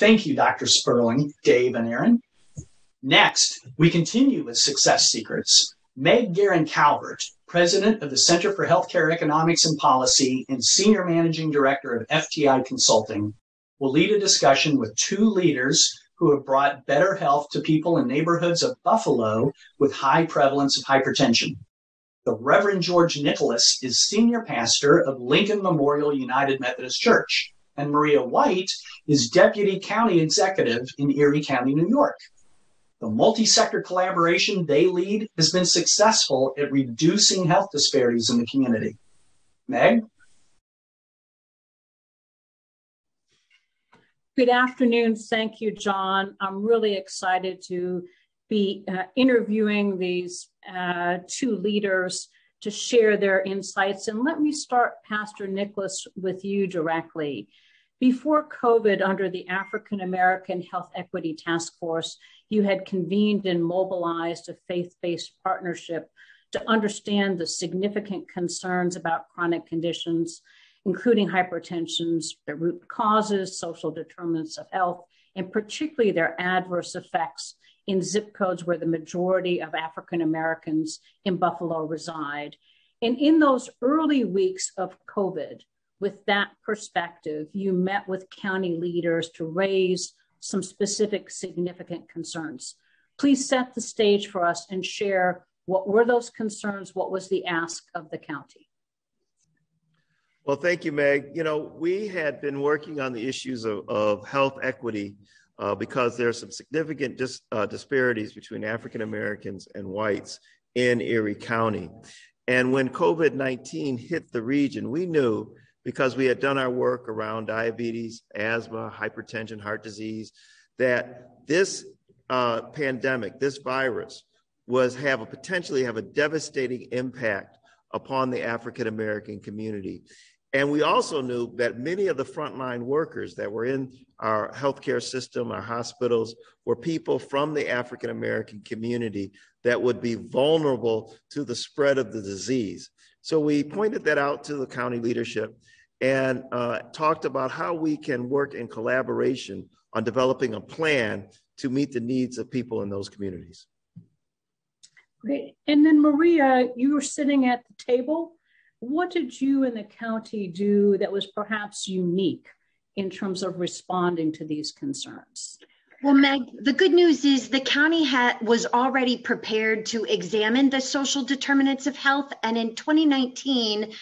Thank you, Dr. Sperling, Dave, and Aaron. Next, we continue with Success Secrets. Meg Guerin Calvert, President of the Center for Healthcare Economics and Policy and Senior Managing Director of FTI Consulting, will lead a discussion with two leaders who have brought better health to people in neighborhoods of Buffalo with high prevalence of hypertension. The Reverend George Nicholas is senior pastor of Lincoln Memorial United Methodist Church, and Maria Whyte is deputy county executive in Erie County, New York. The multi sector collaboration they lead has been successful at reducing health disparities in the community. Meg? Good afternoon. Thank you, John. I'm really excited to be uh, interviewing these uh, two leaders to share their insights. And let me start, Pastor Nicholas, with you directly. Before COVID, under the African American Health Equity Task Force, you had convened and mobilized a faith based partnership to understand the significant concerns about chronic conditions, including hypertension's the root causes, social determinants of health, and particularly their adverse effects in zip codes where the majority of African Americans in Buffalo reside. And in those early weeks of COVID, with that perspective, you met with county leaders to raise some specific significant concerns. Please set the stage for us and share what were those concerns, what was the ask of the county? Well, thank you, Meg. You know, we had been working on the issues of, of health equity uh, because there are some significant dis, uh, disparities between African Americans and whites in Erie County. And when COVID 19 hit the region, we knew because we had done our work around diabetes, asthma, hypertension, heart disease, that this uh, pandemic, this virus, was have a potentially have a devastating impact upon the African American community. And we also knew that many of the frontline workers that were in our healthcare system, our hospitals, were people from the African American community that would be vulnerable to the spread of the disease. So we pointed that out to the county leadership and uh, talked about how we can work in collaboration on developing a plan to meet the needs of people in those communities. Great. And then, Maria, you were sitting at the table. What did you and the county do that was perhaps unique in terms of responding to these concerns? Well, Meg, the good news is the county ha- was already prepared to examine the social determinants of health. And in 2019,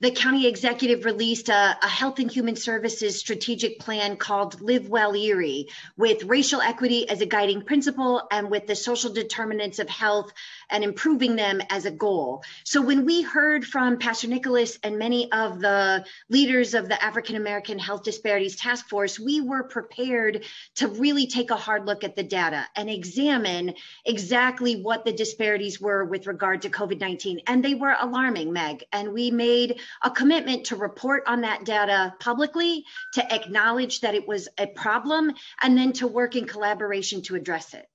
the county executive released a, a, health and human services strategic plan called Live Well Erie, with racial equity as a guiding principle and with the social determinants of health and improving them as a goal. So when we heard from Pastor Nicholas and many of the leaders of the African American Health Disparities Task Force, we were prepared to really take a hard look at the data and examine exactly what the disparities were with regard to COVID 19. And they were alarming, Meg. And we made a commitment to report on that data publicly, to acknowledge that it was a problem, and then to work in collaboration to address it.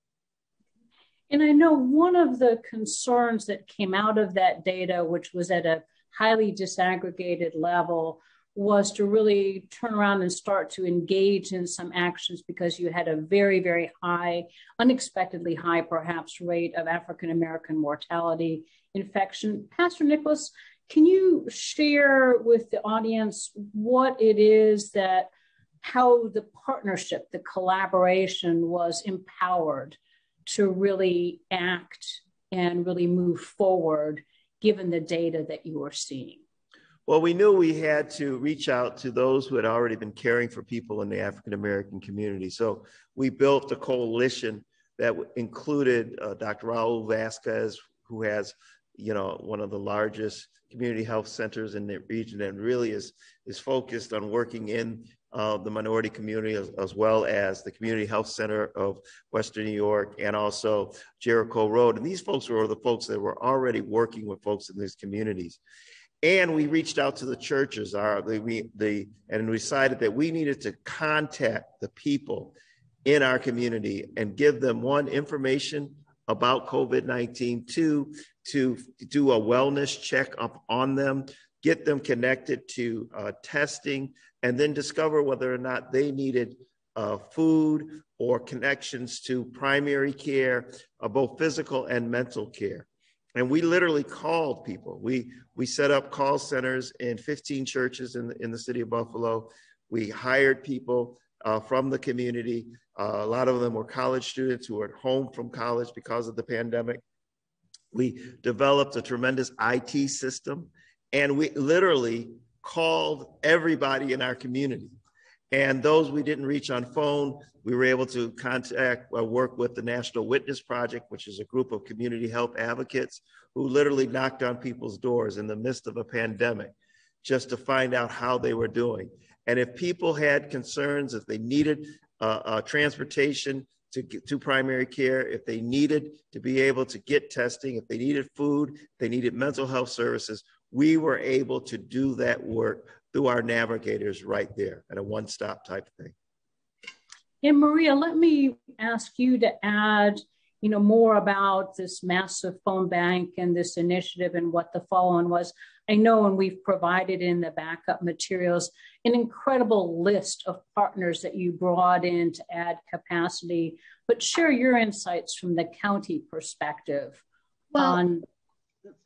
And I know one of the concerns that came out of that data, which was at a highly disaggregated level, was to really turn around and start to engage in some actions because you had a very, very high, unexpectedly high, perhaps, rate of African American mortality infection. Pastor Nicholas, can you share with the audience what it is that, how the partnership, the collaboration was empowered to really act and really move forward given the data that you are seeing? Well, we knew we had to reach out to those who had already been caring for people in the African American community. So we built a coalition that included uh, Dr. Raul Vazquez, who has, you know, one of the largest community health centers in the region and really is, is focused on working in uh, the minority community as, as, well as the Community Health Center of Western New York and also Jericho Road. And these folks were the folks that were already working with folks in these communities. And we reached out to the churches, our, the, we, the, and decided that we needed to contact the people in our community and give them one information about COVID 19, two, to do a wellness check up on them, get them connected to uh, testing, and then discover whether or not they needed uh, food or connections to primary care, uh, both physical and mental care. And we literally called people. We, we set up call centers in 15 churches in the, in the city of Buffalo. We hired people uh, from the community. Uh, a lot of them were college students who were at home from college because of the pandemic. We developed a tremendous IT system and we literally called everybody in our community. And those we didn't reach on phone, we were able to contact, or work with the National Witness Project, which is a group of community health advocates who literally knocked on people's doors in the midst of a pandemic just to find out how they were doing. And if people had concerns, if they needed uh, uh, transportation to, to primary care, if they needed to be able to get testing, if they needed food, they needed mental health services, we were able to do that work through our navigators right there at a one stop type thing. And Maria, let me ask you to add you know more about this massive phone bank and this initiative and what the follow-on was i know and we've provided in the backup materials an incredible list of partners that you brought in to add capacity. But share your insights from the county perspective well, on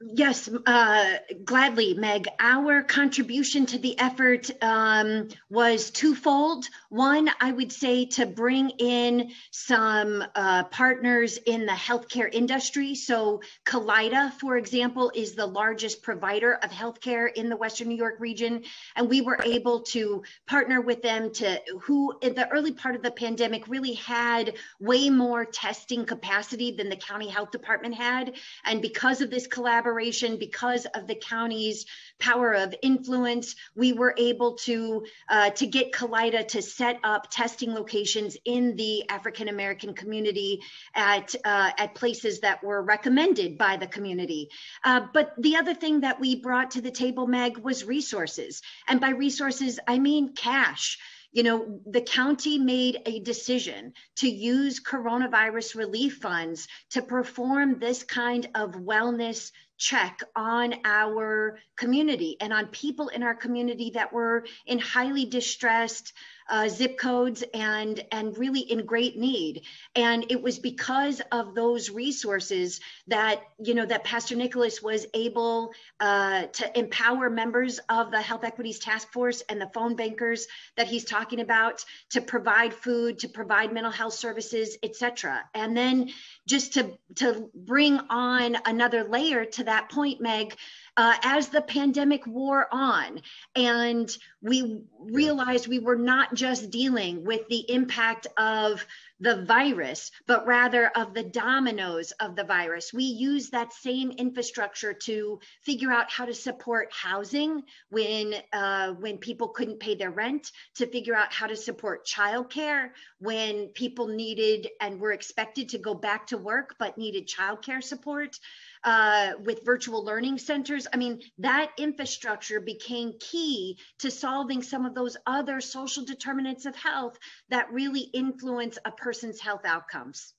Yes, uh, gladly, Meg. Our contribution to the effort um, was twofold. One, I would say to bring in some uh, partners in the healthcare industry. So, Kaleida, for example, is the largest provider of healthcare in the Western New York region. And we were able to partner with them to who, in the early part of the pandemic, really had way more testing capacity than the county health department had. And because of this collaboration, collaboration, because of the county's power of influence, we were able to uh, to get Kaleida to set up testing locations in the African American community at uh, at places that were recommended by the community. Uh, but the other thing that we brought to the table, Meg, was resources, and by resources I mean cash you know, the county made a decision to use coronavirus relief funds to perform this kind of wellness check on our community and on people in our community that were in highly distressed uh, zip codes and and really in great need. And it was because of those resources that you know that pastor nicholas was able uh, to empower members of the health equities task force and the phone bankers that he's talking about to provide food to provide mental health services etc and then just to to bring on another layer to that point meg uh, as the pandemic wore on and we realized we were not just dealing with the impact of the virus, but rather of the dominoes of the virus. We use that same infrastructure to figure out how to support housing when uh, when people couldn't pay their rent, to figure out how to support childcare when people needed and were expected to go back to work but needed childcare support uh, with virtual learning centers. I mean, that infrastructure became key to solving some of those other social determinants of health that really influence a person's health outcomes.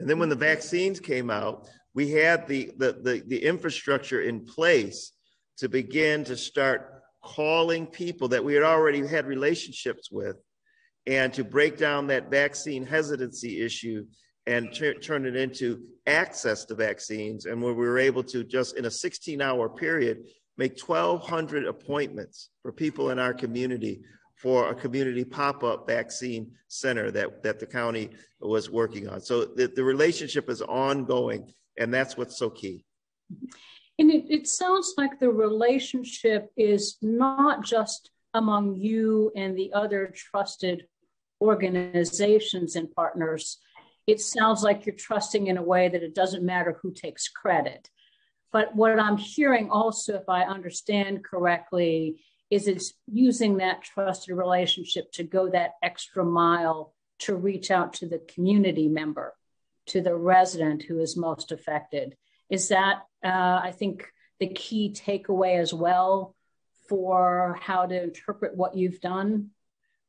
And then when the vaccines came out, we had the, the, the, the infrastructure in place to begin to start calling people that we had already had relationships with and to break down that vaccine hesitancy issue and turn it into access to vaccines. And where we were able to just in a 16 hour period make 1,200 appointments for people in our community for a community pop-up vaccine center that, that the county was working on. So the, the relationship is ongoing, and that's what's so key. And it, it sounds like the relationship is not just among you and the other trusted organizations and partners, it sounds like you're trusting in a way that it doesn't matter who takes credit. But what I'm hearing also, if I understand correctly, is it's using that trusted relationship to go that extra mile to reach out to the community member, to the resident who is most affected. Is that, uh, I think, the key takeaway as well for how to interpret what you've done?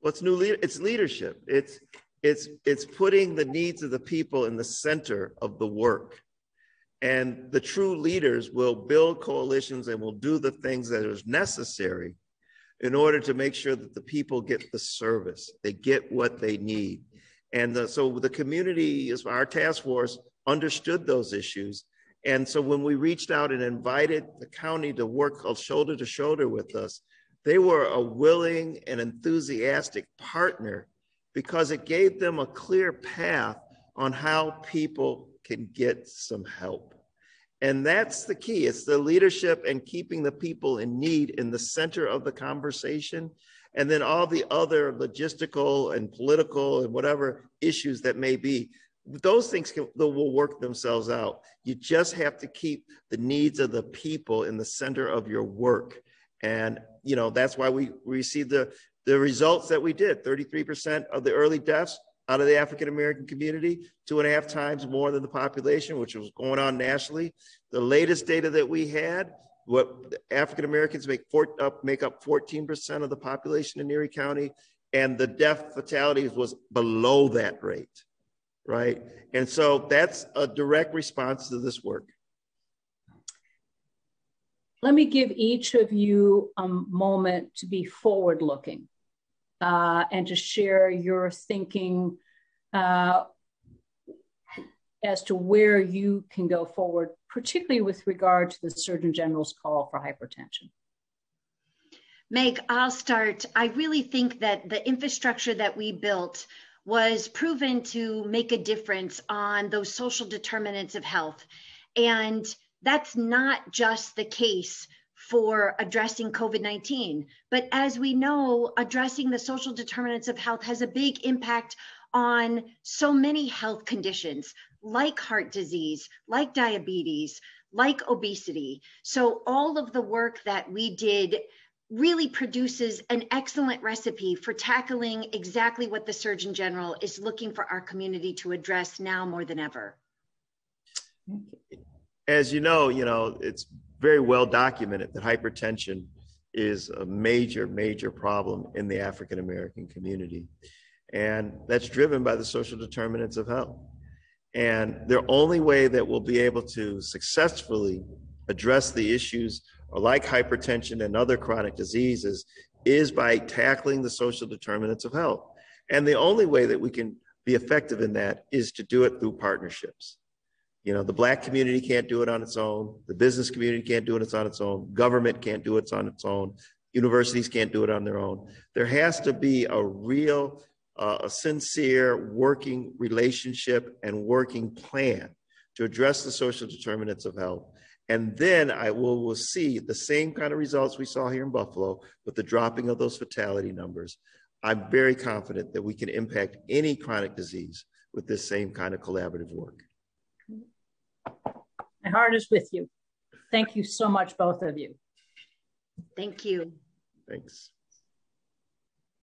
Well, it's new. Le- it's leadership. It's it's it's putting the needs of the people in the center of the work and the true leaders will build coalitions and will do the things that is necessary in order to make sure that the people get the service, they get what they need. And the, so the community, is our task force, understood those issues. And so when we reached out and invited the county to work shoulder to shoulder with us, they were a willing and enthusiastic partner because it gave them a clear path on how people can get some help. And that's the key. It's the leadership and keeping the people in need in the center of the conversation. And then all the other logistical and political and whatever issues that may be, those things can, will work themselves out. You just have to keep the needs of the people in the center of your work. And, you know, that's why we received the, the results that we did 33% of the early deaths out of the African American community, two and a half times more than the population, which was going on nationally. The latest data that we had, what African Americans make, four, up, make up 14% of the population in Erie County, and the death fatalities was below that rate, right? And so that's a direct response to this work. Let me give each of you a moment to be forward looking uh, and to share your thinking uh, as to where you can go forward, particularly with regard to the Surgeon General's call for hypertension. Meg, I'll start. I really think that the infrastructure that we built was proven to make a difference on those social determinants of health. And that's not just the case for addressing COVID 19. But as we know, addressing the social determinants of health has a big impact on so many health conditions like heart disease, like diabetes, like obesity. So, all of the work that we did really produces an excellent recipe for tackling exactly what the Surgeon General is looking for our community to address now more than ever. As you know, you know, it's very well documented that hypertension is a major, major problem in the African American community. And that's driven by the social determinants of health. And the only way that we'll be able to successfully address the issues like hypertension and other chronic diseases is by tackling the social determinants of health. And the only way that we can be effective in that is to do it through partnerships. You know, the black community can't do it on its own. The business community can't do it on its own. Government can't do it on its own. Universities can't do it on their own. There has to be a real, uh, a sincere working relationship and working plan to address the social determinants of health. And then I will, will see the same kind of results we saw here in Buffalo with the dropping of those fatality numbers. I'm very confident that we can impact any chronic disease with this same kind of collaborative work. My heart is with you. Thank you so much, both of you. Thank you. Thanks.